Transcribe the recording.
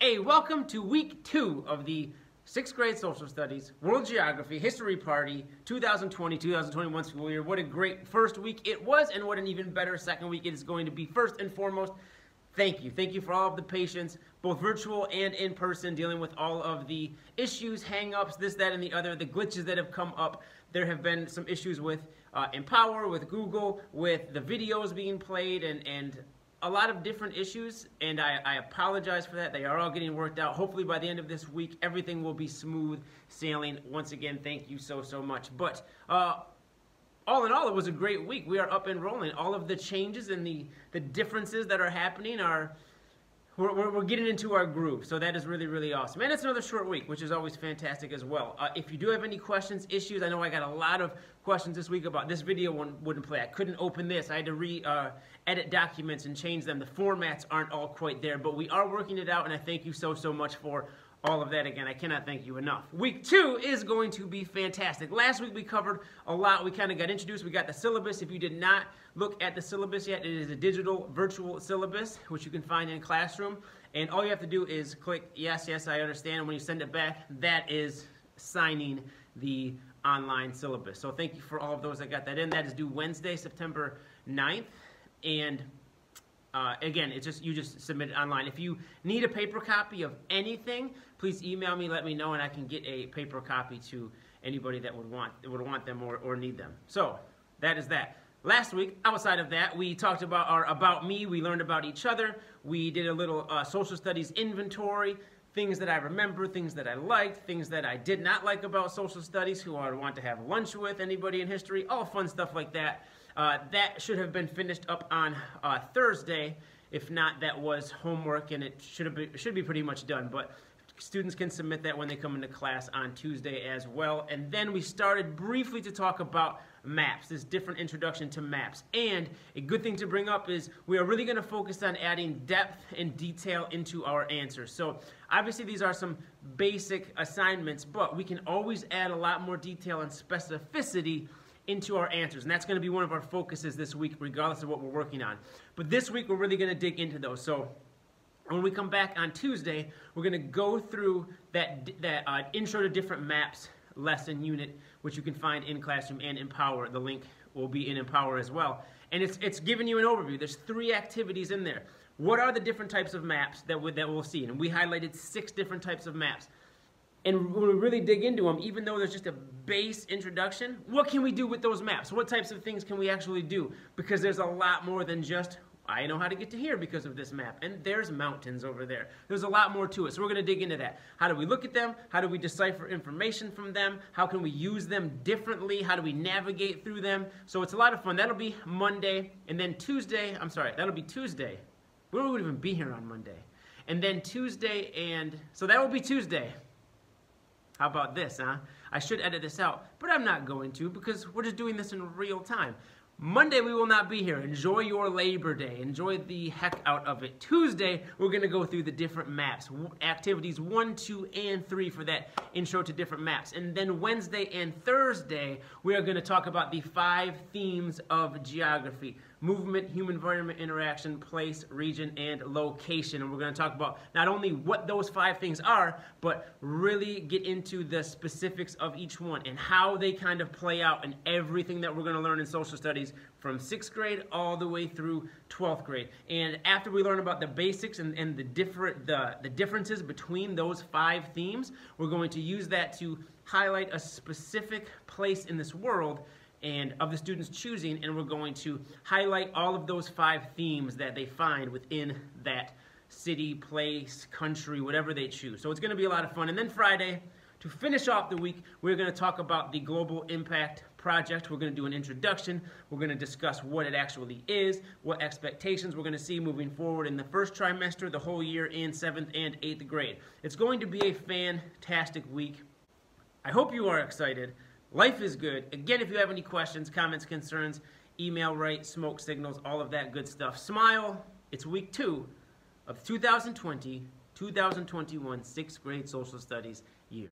Hey, welcome to week two of the sixth grade social studies, world geography, history party, 2020-2021 school year. What a great first week it was, and what an even better second week it is going to be. First and foremost, thank you. Thank you for all of the patience, both virtual and in person, dealing with all of the issues, hang-ups, this, that, and the other, the glitches that have come up. There have been some issues with uh, Empower, with Google, with the videos being played, and, and a lot of different issues, and I, I, apologize for that. They are all getting worked out. Hopefully, by the end of this week, everything will be smooth sailing. Once again, thank you so, so much. But uh, all in all, it was a great week. We are up and rolling. All of the changes and the, the differences that are happening are we're, we're, we're, getting into our groove. So that is really, really awesome. And it's another short week, which is always fantastic as well. Uh, if you do have any questions, issues, I know I got a lot of questions this week about this video one wouldn't play. I couldn't open this. I had to re uh, edit documents and change them. The formats aren't all quite there, but we are working it out. And I thank you so, so much for all of that again. I cannot thank you enough. Week two is going to be fantastic. Last week we covered a lot. We kind of got introduced. We got the syllabus. If you did not look at the syllabus yet, it is a digital virtual syllabus, which you can find in Classroom. And all you have to do is click, yes, yes, I understand. And when you send it back, that is signing the online syllabus. So thank you for all of those that got that in. That is due Wednesday, September 9th. And uh, again, it's just you just submit it online. If you need a paper copy of anything, please email me, let me know, and I can get a paper copy to anybody that would want would want them or, or need them. So that is that. Last week, outside of that, we talked about our About Me. We learned about each other. We did a little uh, social studies inventory, things that I remember, things that I liked, things that I did not like about social studies, who I would want to have lunch with, anybody in history, all fun stuff like that. Uh, that should have been finished up on uh, Thursday. If not, that was homework and it should, have been, should be pretty much done. But students can submit that when they come into class on Tuesday as well. And then we started briefly to talk about maps, this different introduction to maps. And a good thing to bring up is we are really going to focus on adding depth and detail into our answers. So obviously these are some basic assignments, but we can always add a lot more detail and specificity into our answers. And that's going to be one of our focuses this week, regardless of what we're working on. But this week, we're really going to dig into those. So when we come back on Tuesday, we're going to go through that, that uh, intro to different maps lesson unit, which you can find in Classroom and Empower. The link will be in Empower as well. And it's, it's giving you an overview. There's three activities in there. What are the different types of maps that, we, that we'll see? And we highlighted six different types of maps. And when we really dig into them, even though there's just a base introduction, what can we do with those maps? What types of things can we actually do? Because there's a lot more than just, I know how to get to here because of this map. And there's mountains over there. There's a lot more to it. So we're going to dig into that. How do we look at them? How do we decipher information from them? How can we use them differently? How do we navigate through them? So it's a lot of fun. That'll be Monday. And then Tuesday, I'm sorry, that'll be Tuesday. We won't even be here on Monday. And then Tuesday and, so that will be Tuesday. How about this, huh? I should edit this out, but I'm not going to because we're just doing this in real time. Monday, we will not be here. Enjoy your Labor Day. Enjoy the heck out of it. Tuesday, we're going to go through the different maps. Activities 1, 2, and 3 for that intro to different maps. And then Wednesday and Thursday, we are going to talk about the five themes of geography movement, human environment interaction, place, region, and location. And we're going to talk about not only what those five things are, but really get into the specifics of each one and how they kind of play out in everything that we're going to learn in social studies from sixth grade all the way through 12th grade. And after we learn about the basics and, and the, different, the, the differences between those five themes, we're going to use that to highlight a specific place in this world and of the students choosing, and we're going to highlight all of those five themes that they find within that city, place, country, whatever they choose. So it's going to be a lot of fun. And then Friday, to finish off the week, we're going to talk about the Global Impact Project. We're going to do an introduction. We're going to discuss what it actually is, what expectations we're going to see moving forward in the first trimester, the whole year in 7th and 8th grade. It's going to be a fantastic week. I hope you are excited. Life is good. Again, if you have any questions, comments, concerns, email right, smoke signals, all of that good stuff. Smile. It's week two of 2020 2021 sixth grade social studies year.